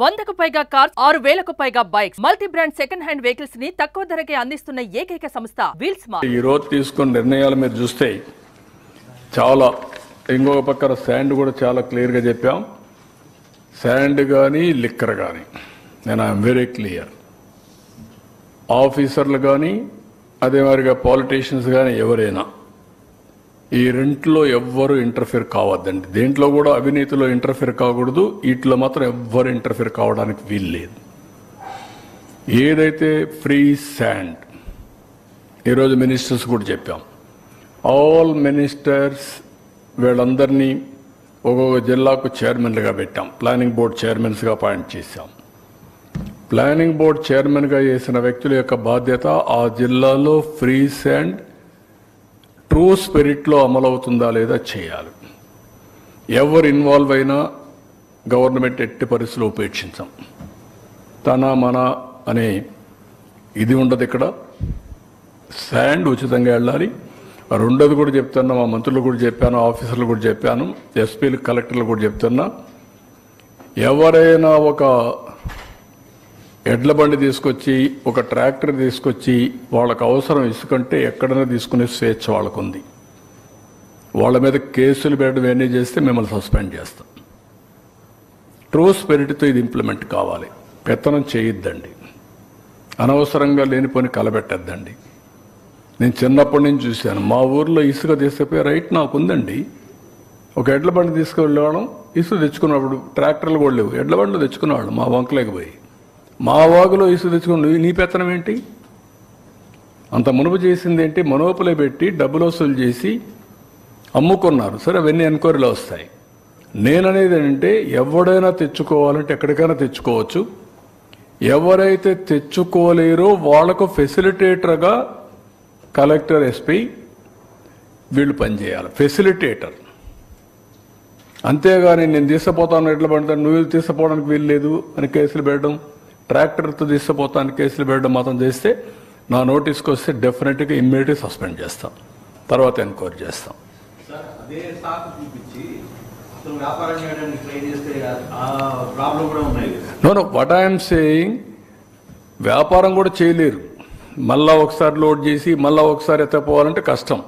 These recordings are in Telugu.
వందకు పైగా కార్స్ ఆరు వేలకు పైగా bikes. Multi brand second hand వెహికల్స్ని తక్కువ ధరకే అందిస్తున్న ఏకైక సంస్థ వీల్స్ ఈ రోజు తీసుకున్న నిర్ణయాలు మీరు చూస్తే చాలా ఇంకొక పక్కన శాండ్ కూడా చాలా క్లియర్గా చెప్పాం. శాండ్ కానీ లిక్కర్ కానీ నేను ఐఎమ్ వెరీ క్లియర్. ఆఫీసర్లు కానీ అదే మాదిరిగా పాలిటీషియన్స్ కానీ ఎవరైనా ఈ రెంట్లో ఎవ్వరు ఇంటర్ఫియర్ కావద్దండి. దేంట్లో కూడా అవినీతిలో ఇంటర్ఫియర్ కాకూడదు వీటిలో మాత్రం ఎవ్వరు ఇంటర్ఫియర్ కావడానికి వీలు లేదు. ఏదైతే ఫ్రీ శాండ్ ఈరోజు మినిస్టర్స్ కూడా చెప్పాం. ఆల్ మినిస్టర్స్ వీళ్ళందరినీ ఒక్కొక్క జిల్లాకు చైర్మన్లుగా పెట్టాం. ప్లానింగ్ బోర్డ్ చైర్మన్స్గా అపాయింట్ చేశాం. ప్లానింగ్ బోర్డ్ చైర్మన్గా చేసిన వ్యక్తుల యొక్క బాధ్యత ఆ జిల్లాలో ఫ్రీ శాండ్ ట్రూ స్పిరిట్లో అమలవుతుందా లేదా చేయాలి. ఎవరు ఇన్వాల్వ్ అయినా గవర్నమెంట్ ఎట్టి పరిస్థితులు ఉపేక్షించాం. తన మన అనే ఇది ఉండదు ఇక్కడ. శాండ్ ఉచితంగా వెళ్ళాలి. రెండోది కూడా చెప్తున్నా మా మంత్రులు కూడా చెప్పాను ఆఫీసర్లు కూడా చెప్పాను ఎస్పీలు కలెక్టర్లు కూడా చెప్తున్నా ఎవరైనా ఒక ఎడ్ల బండి తీసుకొచ్చి ఒక ట్రాక్టర్ తీసుకొచ్చి వాళ్ళకు అవసరం ఇసుకంటే ఎక్కడైనా తీసుకునే స్వేచ్ఛ వాళ్ళకు ఉంది వాళ్ళ మీద కేసులు పెట్టడం ఇవన్నీ చేస్తే మిమ్మల్ని సస్పెండ్ చేస్తాం. ట్రూ స్పిరిట్తో ఇది ఇంప్లిమెంట్ కావాలి. పెత్తనం చేయొద్దండి. అనవసరంగా లేనిపోని కలబెట్టద్దండి. నేను చిన్నప్పటి నుంచి చూశాను. మా ఊర్లో ఇసుక తీసుకుపోయి రైట్ నాకు ఉందండి ఒక ఎడ్ల బండి తీసుకువెళ్ళేవాళ్ళం. ఇసుక తెచ్చుకున్నప్పుడు ట్రాక్టర్లు కూడా లేవు. ఎడ్ల బండ్లు తెచ్చుకునేవాళ్ళం మా వంకలేకి పోయి. మా వాగులో ఇసు తెచ్చుకుని నీ పెత్తనం ఏంటి? అంత మునుపు చేసింది ఏంటి? మనోపలే పెట్టి డబ్బులు వసూలు చేసి అమ్ముకున్నారు. సరే అవన్నీ ఎన్క్వైరీలో వస్తాయి. నేననేది ఏంటంటే ఎవడైనా తెచ్చుకోవాలంటే ఎక్కడికైనా తెచ్చుకోవచ్చు. ఎవరైతే తెచ్చుకోలేరో వాళ్ళకు ఫెసిలిటేటర్గా కలెక్టర్ ఎస్పీ వీళ్ళు పనిచేయాలి. ఫెసిలిటేటర్. అంతేగాని నేను తీసుకుపోతాను ఎట్లా పడతాను? నువ్వు తీసుకుపోవడానికి వీలు లేదు అని కేసులు పెట్టడం. ట్రాక్టర్తో తీసుకుపోతాను కేసులు పెట్టడం మాత్రం చేస్తే నా నోటీస్కి వస్తే డెఫినెట్గా ఇమ్మీడియట్గా సస్పెండ్ చేస్తాం. తర్వాత ఎంక్వైరీ చేస్తాం. No no what I'm saying వ్యాపారం కూడా చేయలేరు. మళ్ళా ఒకసారి లోడ్ చేసి మళ్ళా ఒకసారి ఎత్తపోవాలంటే కష్టం.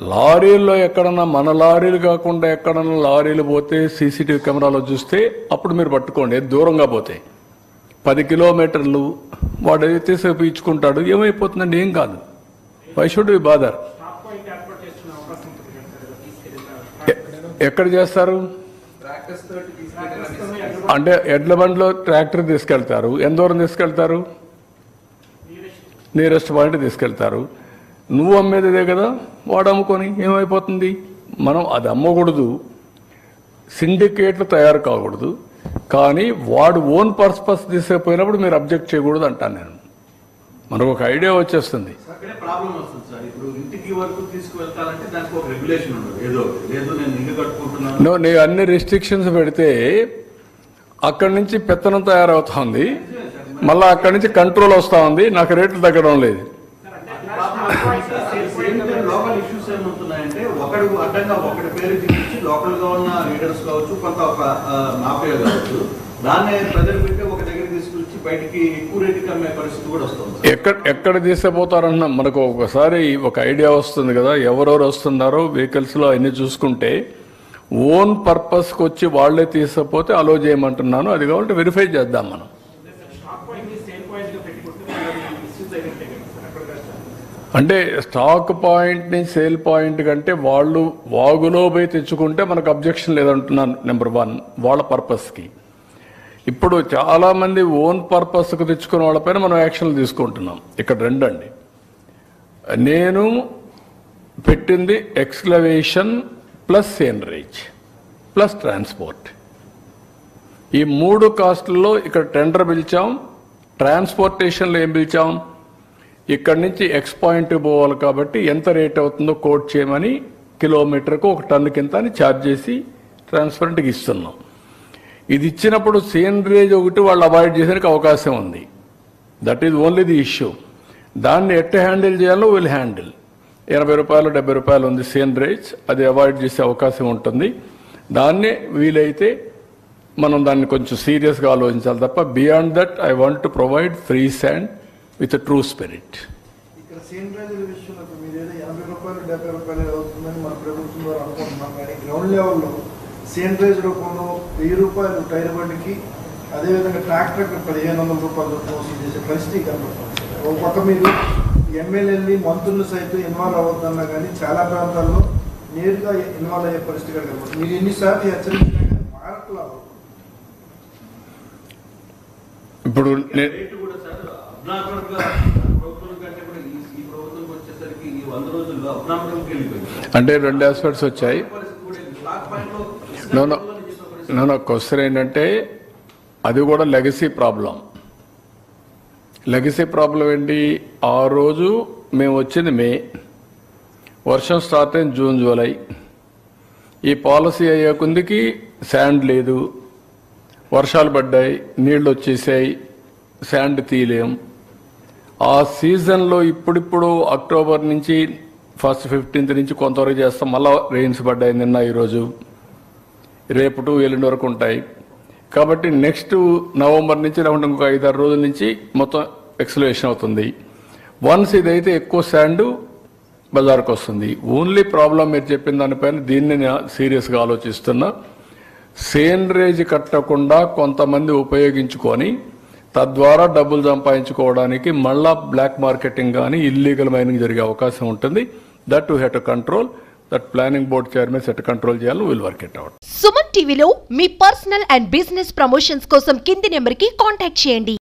లారీల్లో ఎక్కడన్నా మన లారీలు కాకుండా ఎక్కడన్నా లారీలు పోతే సీసీటీవీ కెమెరాలో చూస్తే అప్పుడు మీరు పట్టుకోండి. దూరంగా పోతే. పది కిలోమీటర్లు వాడు అయితే సేపు ఇచ్చుకుంటాడు ఏమైపోతుందండి? ఏం కాదు. వై షుడ్ బి బాదర్ ఎక్కడ చేస్తారు? అంటే ఎడ్ల బండిలో ట్రాక్టర్ తీసుకెళ్తారు. ఎంత దూరం తీసుకెళ్తారు? నియరెస్ట్ పాయింట్ తీసుకెళ్తారు. నువ్వు అమ్మేదే కదా? వాడు అమ్ముకొని ఏమైపోతుంది? మనం అది అమ్మకూడదు. సిండికేట్లు తయారు కాకూడదు. కానీ వాడు ఓన్ పర్పస్ తీసుకుపోయినప్పుడు మీరు అబ్జెక్ట్ చేయకూడదు అంటాను నేను. మనకు ఒక ఐడియా వచ్చేస్తుంది. నువ్వు నీ అన్ని రెస్ట్రిక్షన్స్ పెడితే అక్కడి నుంచి పెత్తనం తయారవుతోంది. మళ్ళీ అక్కడి నుంచి కంట్రోల్ వస్తూ ఉంది. నాకు రేట్లు తగ్గడం లేదు. ఒకడు అడ్డంగా ఒకటి పేరు చూపించి లోకల్గా ఉన్న లీడర్స్ కావచ్చు కొంత ఒక మాఫియా కావచ్చు దాన్ని ప్రజలు పెట్టి ఒక దగ్గర తీసుకొచ్చి బయటికి ఎక్కువ రేటుకి అమ్మే పరిస్థితి కూడా వస్తుంది ఎక్కడ ఎక్కడ తీసుకుపోతారన్న మనకు ఒకసారి ఒక ఐడియా వస్తుంది కదా ఎవరెవరు వస్తున్నారో వెహికల్స్లో అన్ని చూసుకుంటే ఓన్ పర్పస్కి వచ్చి వాళ్ళే తీసుకపోతే అలో చేయమంటున్నాను. అది కాబట్టి వెరిఫై చేద్దాం మనం. అంటే స్టాక్ పాయింట్ని సేల్ పాయింట్ కంటే వాళ్ళు వాగులో పోయి తెచ్చుకుంటే మనకు అబ్జెక్షన్ లేదంటున్నాను నెంబర్ వన్ వాళ్ళ పర్పస్కి ఇప్పుడు చాలామంది ఓన్ పర్పస్కి తెచ్చుకున్న వాళ్ళపైన మనం యాక్షన్లు తీసుకుంటున్నాం. ఇక్కడ రెండండి. నేను పెట్టింది excavation plus enrich plus transport. ఈ మూడు కాస్టుల్లో ఇక్కడ టెండర్ పిలిచాం ట్రాన్స్పోర్టేషన్లో ఏం పిలిచాం? ఇక్కడి నుంచి ఎక్స్ పాయింట్ పోవాలి కాబట్టి ఎంత రేట్ అవుతుందో కోట్ చేయమని కిలోమీటర్కు ఒక టన్ను కింద అని ఛార్జ్ చేసి ట్రాన్స్పరెంట్కి ఇస్తున్నాం. ఇది ఇచ్చినప్పుడు సీనరేజ్ ఒకటి వాళ్ళు అవాయిడ్ చేసేందుకు అవకాశం ఉంది. That is only the issue దాన్ని ఎట్ట హ్యాండిల్ చేయాలో విల్ హ్యాండిల్ ఎనభై రూపాయలు డెబ్బై రూపాయలు ఉంది సీనరేజ్ అది అవాయిడ్ చేసే అవకాశం ఉంటుంది. దాన్నే వీలైతే మనం దాన్ని కొంచెం సీరియస్గా ఆలోచించాలి తప్ప beyond that I want to provide free sand with true spirit లెవెల్లో సేనిటైజర్ రూపంలో వెయ్యి రూపాయలు టైర్ బండికి అదేవిధంగా ట్రాక్టర్కి పదిహేను వందల రూపాయలు వసూలు చేసే పరిస్థితి కనబడుతుంది. ఒక పక్క మీరు ఎమ్మెల్యేని మంత్రులు సైతం ఇన్వాల్వ్ అవ్వద్దన్నా కానీ చాలా ప్రాంతాల్లో నేరుగా ఇన్వాల్వ్ అయ్యే పరిస్థితి కనబడుతుంది. మీరు ఎన్నిసార్లు హెచ్చరించినా కానీ మారట్లేదు ఇప్పుడు అంటే రెండు ఆస్పెక్ట్స్ వచ్చాయి. పరిస్థితి కూడా బ్లాక్ పాయింట్లో no no no no question ఏంటంటే అది కూడా లెగసీ ప్రాబ్లం లెగసీ ప్రాబ్లం ఏంటి? ఆ రోజు మేము వచ్చింది మే. వర్షం స్టార్ట్ అయింది జూన్ జూలై ఈ పాలసీ అయ్యే కొందికి శాండ్ లేదు. వర్షాలు పడ్డాయి నీళ్ళు వచ్చేసాయి శాండ్ తీయలేం. ఆ సీజన్లో ఇప్పుడిప్పుడు అక్టోబర్ నుంచి ఫస్ట్ ఫిఫ్టీన్త్ నుంచి కొంతవరకు చేస్తాం. మళ్ళా రెయిన్స్ పడ్డాయి నిన్న ఈరోజు. రేపు టు ఎల్లుండి వరకు ఉంటాయి. కాబట్టి నెక్స్ట్ నవంబర్ నుంచి లేకుంటే ఇంకొక ఐదారు రోజుల నుంచి మొత్తం ఎక్సలేషన్ అవుతుంది. వన్స్ ఇదైతే ఎక్కువ శాండ్ బజార్కి వస్తుంది. ఓన్లీ ప్రాబ్లం మీరు చెప్పిన దానిపైన దీన్ని నేను సీరియస్గా ఆలోచిస్తున్నా. రేజ్ కట్టకుండా కొంతమంది ఉపయోగించుకొని తద్వారా డబ్బులు సంపాదించుకోవడానికి మళ్ళా బ్లాక్ మార్కెటింగ్ కానీ ఇల్లీగల్ మైనింగ్ జరిగే అవకాశం ఉంటుంది. That to head control that planning board chairman set control చేయాలి. Will work it out Suman టీవీలో మీ పర్సనల్ అండ్ బిజినెస్ ప్రమోషన్స్ కోసం కింది నెంబర్కి కాంటాక్ట్ చేయండి.